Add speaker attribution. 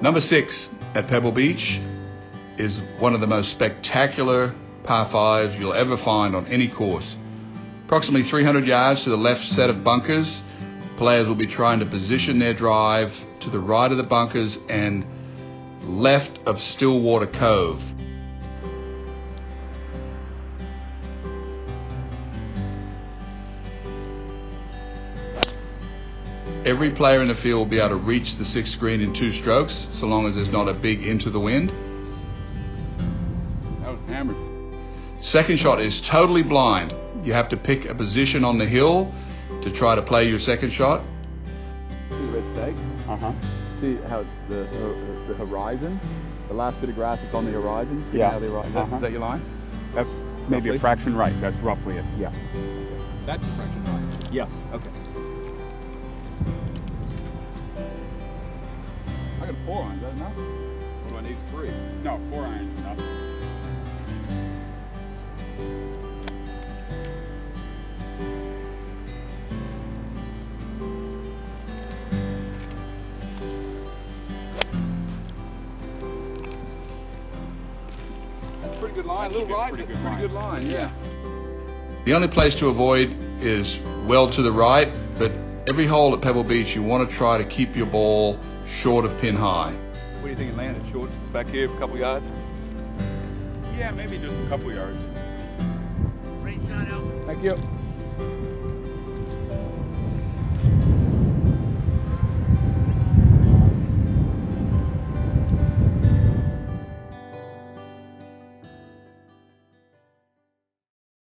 Speaker 1: Number six at Pebble Beach is one of the most spectacular par fives you'll ever find on any course. Approximately 300 yards to the left set of bunkers, players will be trying to position their drive to the right of the bunkers and left of Stillwater Cove. Every player in the field will be able to reach the sixth green in two strokes, so long as there's not a big into the wind.
Speaker 2: That was hammered.
Speaker 1: Second shot is totally blind. You have to pick a position on the hill to try to play your second shot.
Speaker 2: See red stake?
Speaker 3: Uh huh.
Speaker 2: See how it's the, the, the horizon? The last bit of grass that's on the horizon?
Speaker 3: Yeah.
Speaker 2: out of the hori- Is, that,
Speaker 3: Uh-huh.
Speaker 2: is that your line?
Speaker 3: That's maybe
Speaker 2: Roughly?
Speaker 3: a fraction right. That's roughly it. Yeah.
Speaker 2: That's a fraction right.
Speaker 3: Yes.
Speaker 2: Okay. Four iron, is that enough? Or do I need three?
Speaker 3: No, four irons enough.
Speaker 2: That's a pretty good line. A little right,
Speaker 3: pretty
Speaker 2: but it's a
Speaker 3: good
Speaker 2: pretty good line, yeah.
Speaker 1: The only place to avoid is well to the right, but every hole at Pebble Beach, you want to try to keep your ball short of pin high.
Speaker 2: What do you think it landed? Short? Back here, a couple yards?
Speaker 3: Yeah, maybe just a couple yards.
Speaker 2: Thank you.